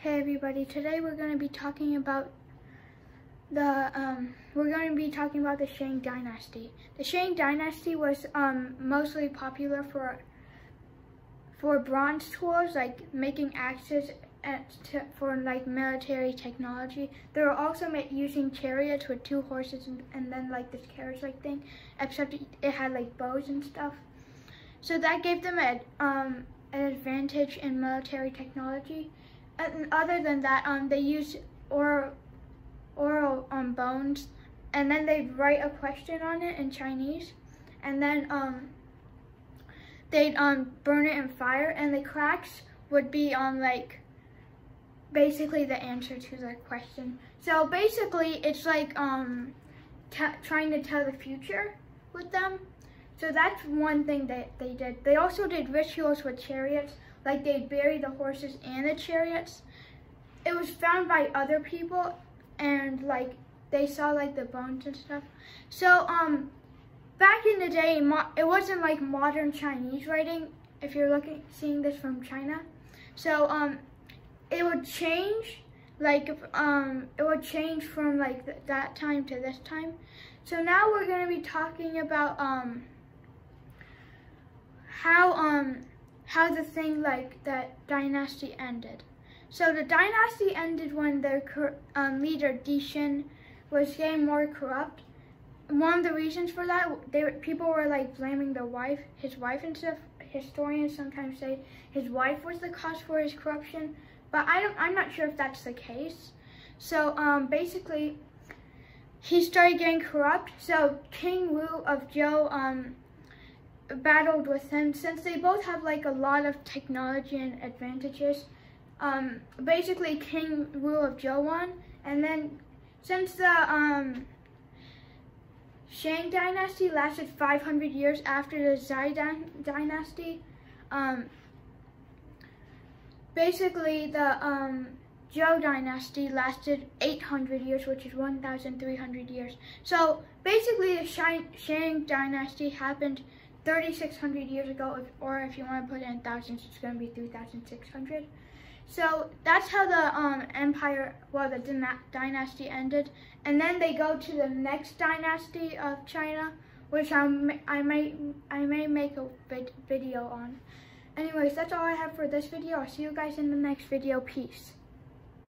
Hey everybody, today we're going to be talking about the, um, we're going to be talking about the Shang Dynasty. The Shang Dynasty was um, mostly popular for, for bronze tools, like making axes at, for like military technology. They were also using chariots with two horses and, and then like this carriage-like thing, except it, it had like bows and stuff. So that gave them a, um, an advantage in military technology and other than that, um, they use oral, oral um, bones, and then they write a question on it in Chinese, and then um, they'd um, burn it in fire, and the cracks would be on like basically the answer to the question. So basically, it's like um, trying to tell the future with them. So that's one thing that they did. They also did rituals with chariots, like they'd bury the horses and the chariots. It was found by other people and like they saw like the bones and stuff. So um, back in the day, it wasn't like modern Chinese writing. If you're looking, seeing this from China, so um, it would change like um it would change from like th that time to this time so now we're to be talking about um how um how the thing like that dynasty ended. So the dynasty ended when their um, leader Di Xin was getting more corrupt. One of the reasons for that, they people were like blaming the wife, his wife and stuff. Historians sometimes say his wife was the cause for his corruption, but I don't. I'm not sure if that's the case. So um, basically, he started getting corrupt. So King Wu of Zhou um, battled with him since they both have like a lot of technology and advantages. Um, basically, King Wu of won, and then since the um, Shang dynasty lasted 500 years after the Zhai dynasty, um, basically the um, Zhou dynasty lasted 800 years, which is 1,300 years. So basically the Shang dynasty happened 3,600 years ago, or if you want to put it in thousands, it's going to be 3,600. So that's how the um, empire, well, the dynasty ended. And then they go to the next dynasty of China, which I'm, I, may, I may make a vid video on. Anyways, that's all I have for this video. I'll see you guys in the next video. Peace.